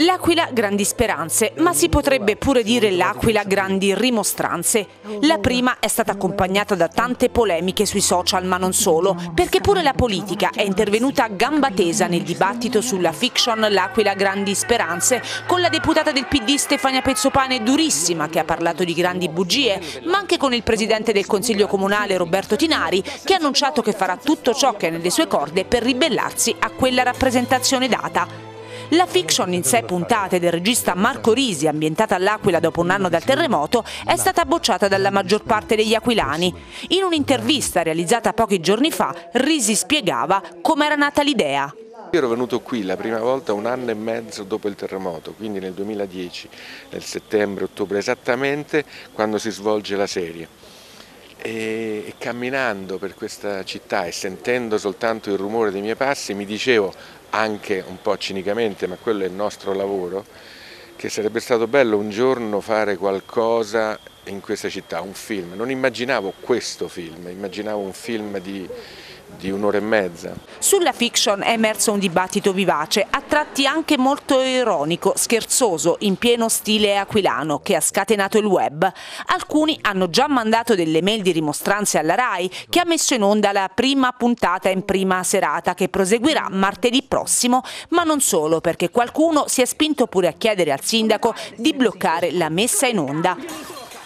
L'Aquila grandi speranze, ma si potrebbe pure dire l'Aquila grandi rimostranze. La prima è stata accompagnata da tante polemiche sui social, ma non solo, perché pure la politica è intervenuta a gamba tesa nel dibattito sulla fiction L'Aquila grandi speranze, con la deputata del PD Stefania Pezzopane durissima che ha parlato di grandi bugie, ma anche con il presidente del Consiglio Comunale Roberto Tinari che ha annunciato che farà tutto ciò che è nelle sue corde per ribellarsi a quella rappresentazione data. La fiction in sei puntate del regista Marco Risi, ambientata all'Aquila dopo un anno dal terremoto, è stata bocciata dalla maggior parte degli aquilani. In un'intervista realizzata pochi giorni fa, Risi spiegava come era nata l'idea. Io ero venuto qui la prima volta un anno e mezzo dopo il terremoto, quindi nel 2010, nel settembre-ottobre esattamente, quando si svolge la serie. E, camminando per questa città e sentendo soltanto il rumore dei miei passi mi dicevo anche un po' cinicamente, ma quello è il nostro lavoro, che sarebbe stato bello un giorno fare qualcosa in questa città, un film. Non immaginavo questo film, immaginavo un film di di un'ora e mezza. Sulla fiction è emerso un dibattito vivace, a tratti anche molto ironico, scherzoso, in pieno stile aquilano, che ha scatenato il web. Alcuni hanno già mandato delle mail di rimostranze alla RAI, che ha messo in onda la prima puntata in prima serata, che proseguirà martedì prossimo, ma non solo, perché qualcuno si è spinto pure a chiedere al sindaco di bloccare la messa in onda.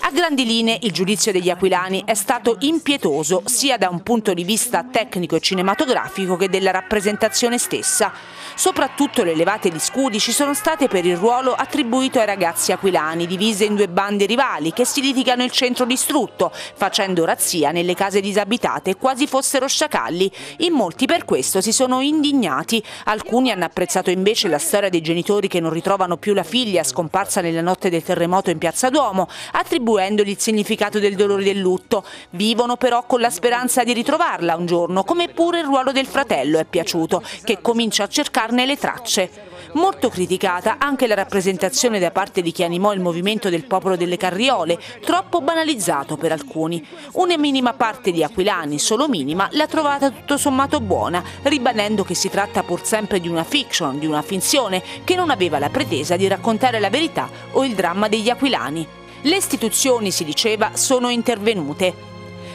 A grandi linee il giudizio degli aquilani è stato impietoso sia da un punto di vista tecnico e cinematografico che della rappresentazione stessa. Soprattutto le levate di scudi ci sono state per il ruolo attribuito ai ragazzi aquilani, divise in due bande rivali che si litigano il centro distrutto, facendo razzia nelle case disabitate quasi fossero sciacalli. In molti per questo si sono indignati. Alcuni hanno apprezzato invece la storia dei genitori che non ritrovano più la figlia scomparsa nella notte del terremoto in Piazza Duomo, attribuendo attribuendogli il significato del dolore del lutto. Vivono però con la speranza di ritrovarla un giorno, come pure il ruolo del fratello è piaciuto, che comincia a cercarne le tracce. Molto criticata anche la rappresentazione da parte di chi animò il movimento del popolo delle carriole, troppo banalizzato per alcuni. Una minima parte di aquilani, solo minima, l'ha trovata tutto sommato buona, ribadendo che si tratta pur sempre di una fiction, di una finzione, che non aveva la pretesa di raccontare la verità o il dramma degli aquilani. Le istituzioni, si diceva, sono intervenute.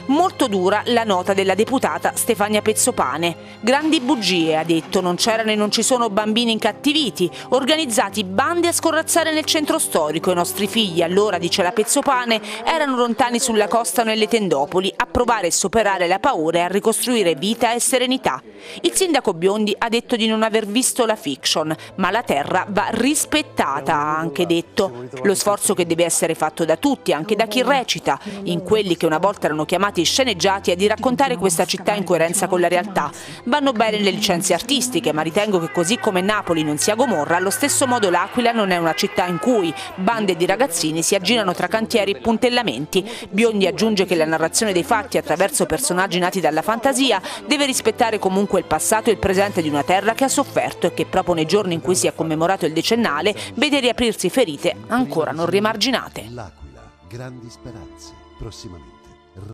Molto dura la nota della deputata Stefania Pezzopane. Grandi bugie, ha detto, non c'erano e non ci sono bambini incattiviti, organizzati bande a scorrazzare nel centro storico. I nostri figli, allora, dice la Pezzopane, erano lontani sulla costa o nelle tendopoli a provare a superare la paura e a ricostruire vita e serenità. Il sindaco Biondi ha detto di non aver visto la fiction, ma la terra va rispettata, ha anche detto. Lo sforzo che deve essere fatto da tutti, anche da chi recita, in quelli che una volta erano chiamati filmati sceneggiati è di raccontare questa città in coerenza con la realtà. Vanno bene le licenze artistiche, ma ritengo che così come Napoli non sia Gomorra, allo stesso modo l'Aquila non è una città in cui bande di ragazzini si aggirano tra cantieri e puntellamenti. Biondi aggiunge che la narrazione dei fatti attraverso personaggi nati dalla fantasia deve rispettare comunque il passato e il presente di una terra che ha sofferto e che proprio nei giorni in cui si è commemorato il decennale vede riaprirsi ferite ancora non riemarginate. L'Aquila, grandi speranze, prossimamente.